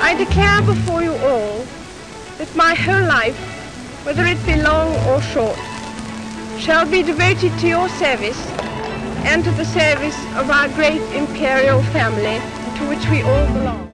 I declare before you all that my whole life, whether it be long or short, shall be devoted to your service and to the service of our great imperial family to which we all belong.